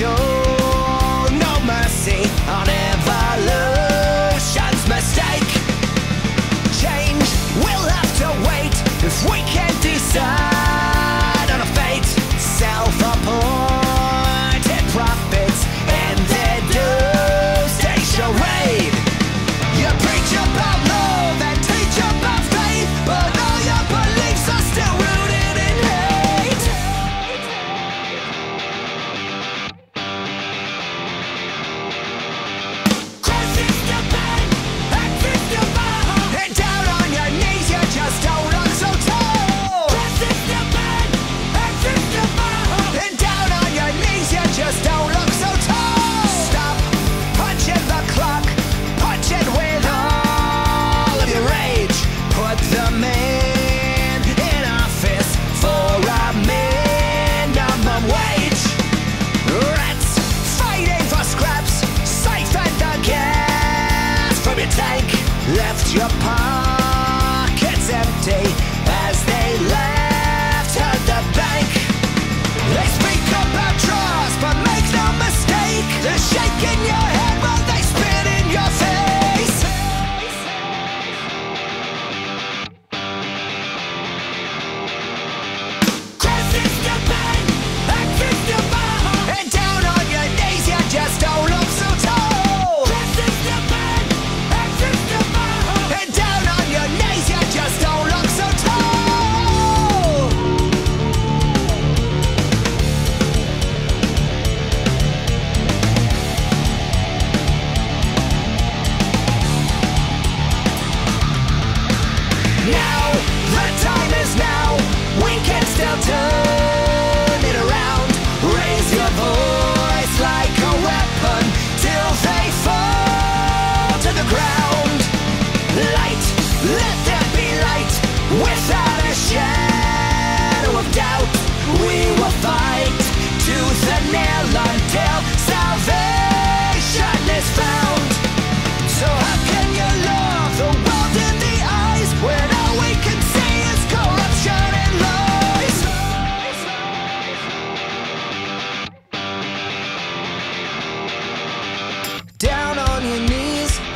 show. downtown.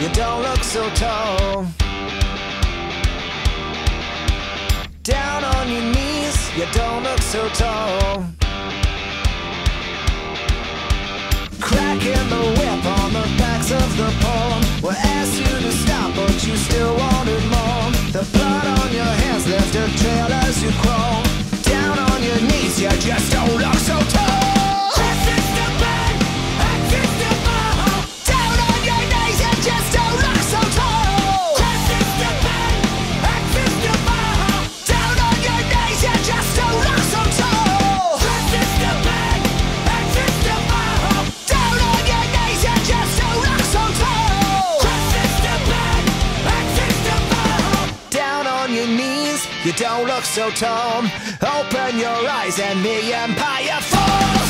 You don't look so tall. Down on your knees, you don't look so tall. Cracking the whip on the backs of the palm. We asked you to stop, but you still wanted more. The blood on your hands left a trail as you crawl. Down on your knees, you just don't look. don't look so torn. Open your eyes and the empire falls.